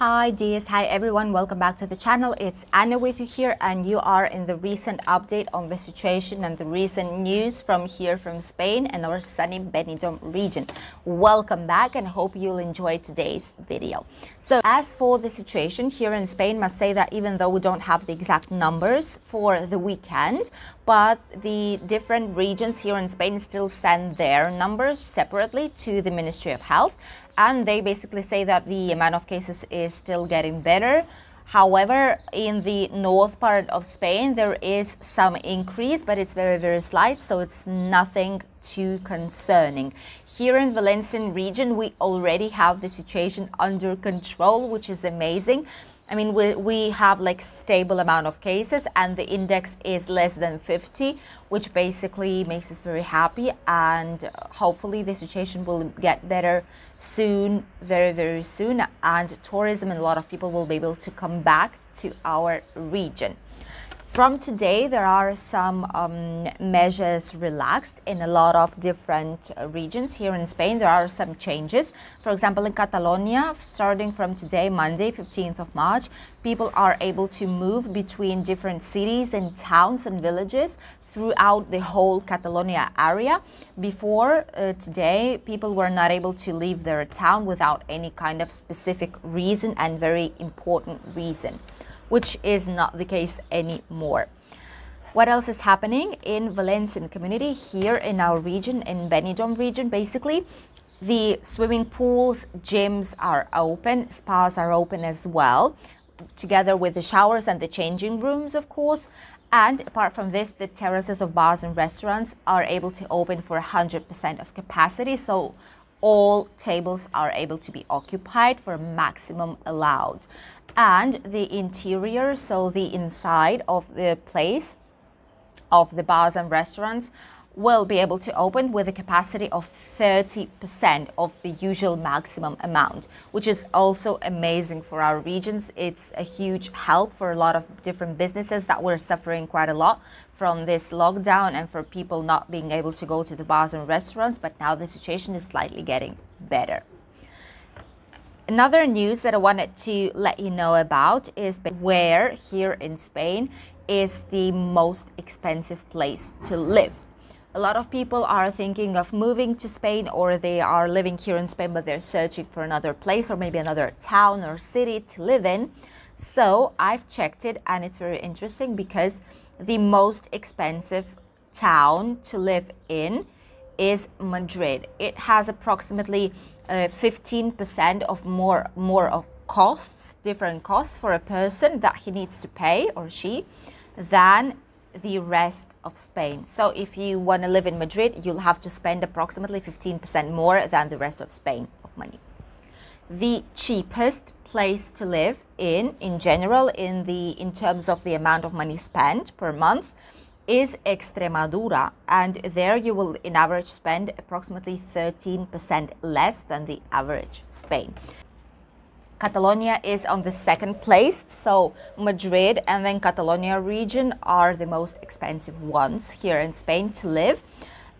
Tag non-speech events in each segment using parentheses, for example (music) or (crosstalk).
Hi dears, hi everyone, welcome back to the channel. It's Ana with you here and you are in the recent update on the situation and the recent news from here from Spain and our sunny Benidorm region. Welcome back and hope you'll enjoy today's video. So as for the situation here in Spain, must say that even though we don't have the exact numbers for the weekend, but the different regions here in Spain still send their numbers separately to the Ministry of Health and they basically say that the amount of cases is still getting better. However, in the north part of Spain, there is some increase, but it's very, very slight, so it's nothing too concerning. Here in Valencian region, we already have the situation under control, which is amazing. I mean, we, we have like stable amount of cases and the index is less than 50, which basically makes us very happy. And hopefully the situation will get better soon, very, very soon. And tourism and a lot of people will be able to come back to our region. From today, there are some um, measures relaxed in a lot of different uh, regions. Here in Spain, there are some changes. For example, in Catalonia, starting from today, Monday, 15th of March, people are able to move between different cities and towns and villages throughout the whole Catalonia area. Before uh, today, people were not able to leave their town without any kind of specific reason and very important reason which is not the case anymore. What else is happening in Valencian community here in our region, in Benidorm region, basically? The swimming pools, gyms are open, spas are open as well, together with the showers and the changing rooms, of course. And apart from this, the terraces of bars and restaurants are able to open for 100% of capacity. So all tables are able to be occupied for maximum allowed. And the interior, so the inside of the place, of the bars and restaurants, will be able to open with a capacity of 30% of the usual maximum amount, which is also amazing for our regions. It's a huge help for a lot of different businesses that were suffering quite a lot from this lockdown and for people not being able to go to the bars and restaurants, but now the situation is slightly getting better. Another news that I wanted to let you know about is where here in Spain is the most expensive place to live a lot of people are thinking of moving to Spain or they are living here in Spain but they're searching for another place or maybe another town or city to live in. So I've checked it and it's very interesting because the most expensive town to live in is Madrid. It has approximately 15% uh, of more more of costs, different costs for a person that he needs to pay or she than the rest of Spain. So if you want to live in Madrid, you'll have to spend approximately 15% more than the rest of Spain of money. The cheapest place to live in, in general, in the in terms of the amount of money spent per month, is Extremadura, and there you will, in average, spend approximately 13% less than the average Spain. Catalonia is on the second place. So Madrid and then Catalonia region are the most expensive ones here in Spain to live.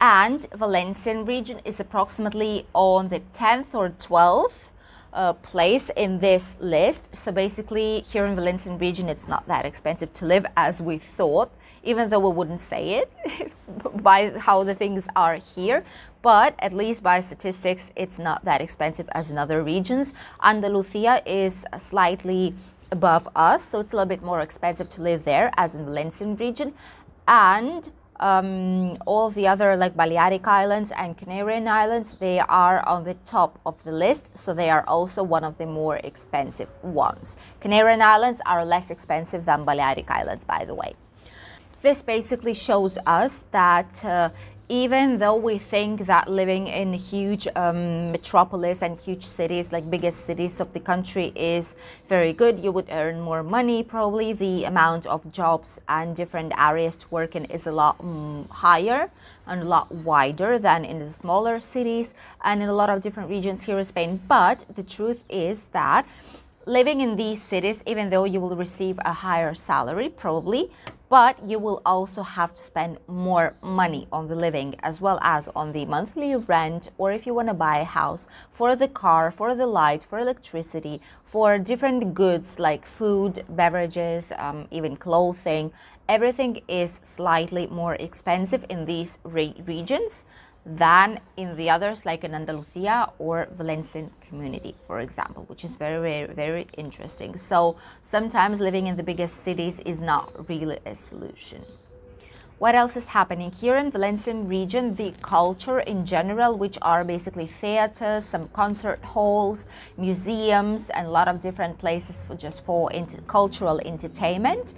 And Valencian region is approximately on the 10th or 12th uh, place in this list. So basically here in Valencian region, it's not that expensive to live as we thought even though we wouldn't say it (laughs) by how the things are here. But at least by statistics, it's not that expensive as in other regions. Andalusia is slightly above us, so it's a little bit more expensive to live there as in the Valencian region. And um, all the other like Balearic Islands and Canarian Islands, they are on the top of the list, so they are also one of the more expensive ones. Canarian Islands are less expensive than Balearic Islands, by the way. This basically shows us that uh, even though we think that living in huge um, metropolis and huge cities, like biggest cities of the country, is very good, you would earn more money. Probably the amount of jobs and different areas to work in is a lot um, higher and a lot wider than in the smaller cities and in a lot of different regions here in Spain. But the truth is that living in these cities, even though you will receive a higher salary, probably, but you will also have to spend more money on the living as well as on the monthly rent or if you want to buy a house for the car for the light for electricity for different goods like food beverages um, even clothing. Everything is slightly more expensive in these re regions than in the others like in Andalusia or Valencian community, for example, which is very, very, very interesting. So sometimes living in the biggest cities is not really a solution. What else is happening here in Valencian region? The culture in general, which are basically theaters, some concert halls, museums, and a lot of different places for just for cultural entertainment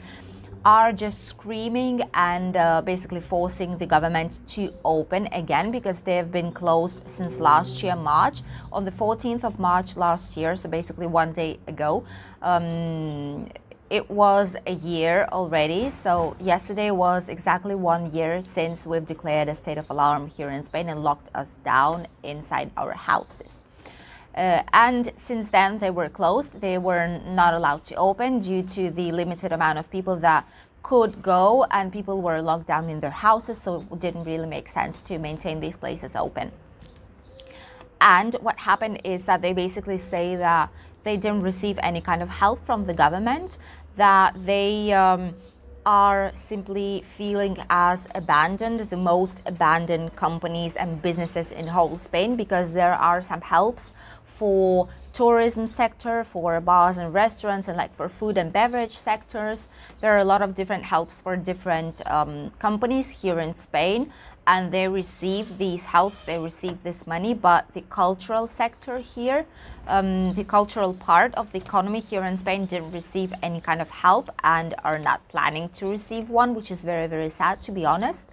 are just screaming and uh, basically forcing the government to open again because they have been closed since last year, March. On the 14th of March last year, so basically one day ago, um, it was a year already. So yesterday was exactly one year since we've declared a state of alarm here in Spain and locked us down inside our houses. Uh, and since then, they were closed. They were not allowed to open due to the limited amount of people that could go, and people were locked down in their houses, so it didn't really make sense to maintain these places open. And what happened is that they basically say that they didn't receive any kind of help from the government, that they um, are simply feeling as abandoned, the most abandoned companies and businesses in whole Spain because there are some helps for tourism sector, for bars and restaurants, and like for food and beverage sectors. There are a lot of different helps for different um, companies here in Spain, and they receive these helps, they receive this money. But the cultural sector here, um, the cultural part of the economy here in Spain, didn't receive any kind of help and are not planning to receive one, which is very, very sad to be honest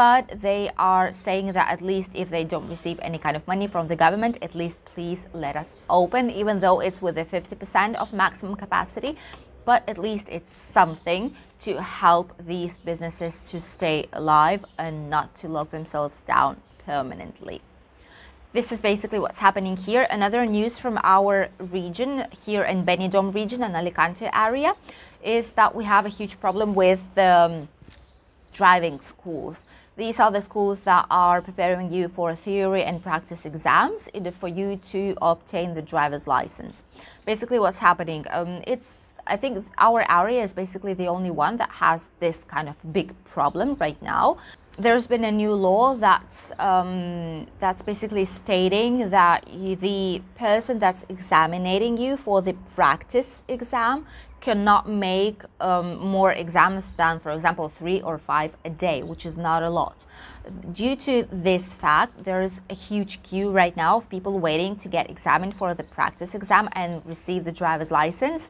but they are saying that at least if they don't receive any kind of money from the government, at least please let us open, even though it's with a 50% of maximum capacity. But at least it's something to help these businesses to stay alive and not to lock themselves down permanently. This is basically what's happening here. Another news from our region here in Benidorm region and Alicante area is that we have a huge problem with um, driving schools. These are the schools that are preparing you for theory and practice exams for you to obtain the driver's license. Basically, what's happening? Um, it's I think our area is basically the only one that has this kind of big problem right now. There's been a new law that's um, that's basically stating that you, the person that's examining you for the practice exam cannot make um, more exams than, for example, three or five a day, which is not a lot. Due to this fact, there's a huge queue right now of people waiting to get examined for the practice exam and receive the driver's license.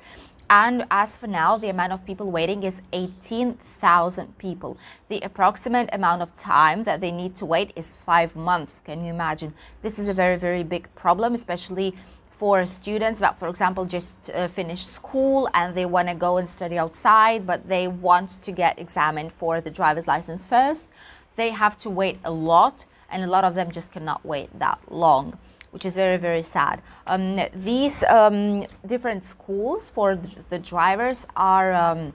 And as for now, the amount of people waiting is 18,000 people. The approximate amount of time that they need to wait is five months. Can you imagine? This is a very, very big problem, especially for students that, for example, just uh, finished school and they want to go and study outside, but they want to get examined for the driver's license first. They have to wait a lot, and a lot of them just cannot wait that long, which is very, very sad. Um, these um, different schools for the drivers are. Um,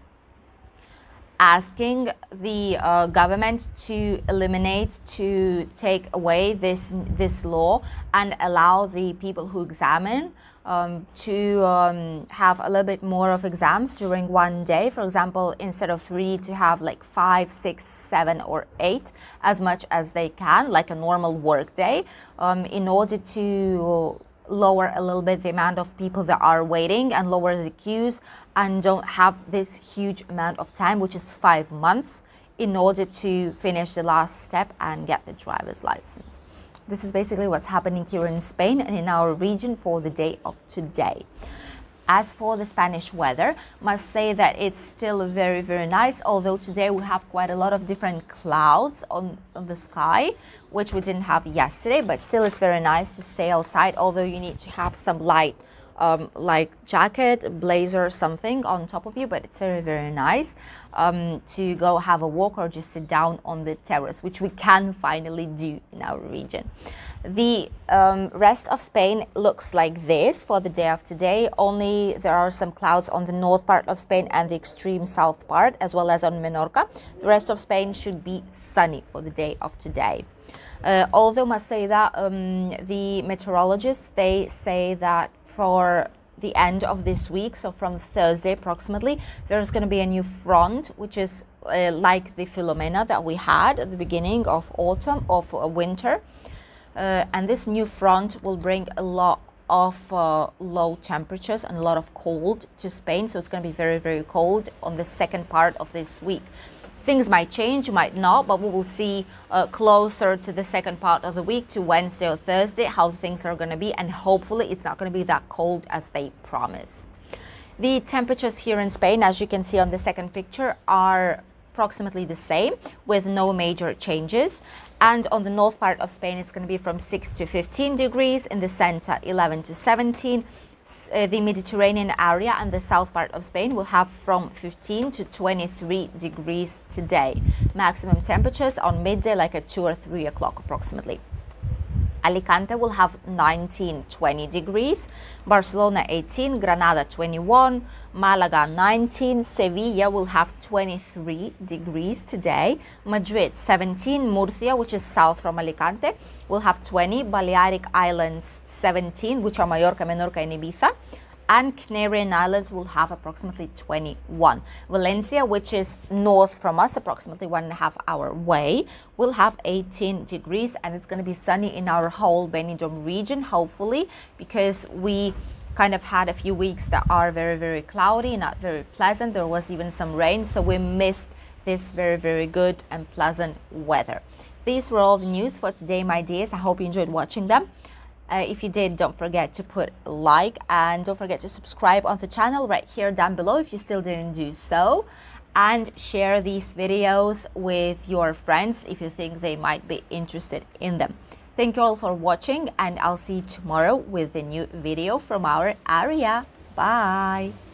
asking the uh, government to eliminate, to take away this this law and allow the people who examine um, to um, have a little bit more of exams during one day. For example, instead of three, to have like five, six, seven, or eight, as much as they can, like a normal work day, um, in order to lower a little bit the amount of people that are waiting and lower the queues and don't have this huge amount of time, which is five months, in order to finish the last step and get the driver's license. This is basically what's happening here in Spain and in our region for the day of today. As for the Spanish weather, must say that it's still very, very nice, although today we have quite a lot of different clouds on, on the sky, which we didn't have yesterday, but still it's very nice to stay outside, although you need to have some light um, like jacket, blazer, something on top of you, but it's very, very nice um, to go have a walk or just sit down on the terrace, which we can finally do in our region. The um, rest of Spain looks like this for the day of today. Only there are some clouds on the north part of Spain and the extreme south part, as well as on Menorca. The rest of Spain should be sunny for the day of today. Uh, although must say that um, the meteorologists they say that for the end of this week, so from Thursday approximately, there's going to be a new front, which is uh, like the Filomena that we had at the beginning of autumn, of uh, winter. Uh, and this new front will bring a lot of uh, low temperatures and a lot of cold to Spain. So it's going to be very, very cold on the second part of this week. Things might change, might not, but we will see uh, closer to the second part of the week, to Wednesday or Thursday, how things are going to be. And hopefully, it's not going to be that cold as they promise. The temperatures here in Spain, as you can see on the second picture, are approximately the same with no major changes. And on the north part of Spain, it's going to be from 6 to 15 degrees. In the center, 11 to 17. Uh, the Mediterranean area and the south part of Spain will have from 15 to 23 degrees today. Maximum temperatures on midday, like at 2 or 3 o'clock approximately. Alicante will have 19, 20 degrees, Barcelona 18, Granada 21, Malaga 19, Sevilla will have 23 degrees today, Madrid 17, Murcia, which is south from Alicante, will have 20, Balearic Islands 17, which are Mallorca, Menorca, and Ibiza and Canarian Islands will have approximately 21. Valencia, which is north from us, approximately one and a half hour away, will have 18 degrees and it's going to be sunny in our whole Benidorm region, hopefully, because we kind of had a few weeks that are very, very cloudy, not very pleasant. There was even some rain, so we missed this very, very good and pleasant weather. These were all the news for today, my dears. I hope you enjoyed watching them. Uh, if you did, don't forget to put like and don't forget to subscribe on the channel right here down below if you still didn't do so. And share these videos with your friends if you think they might be interested in them. Thank you all for watching and I'll see you tomorrow with a new video from our area. Bye!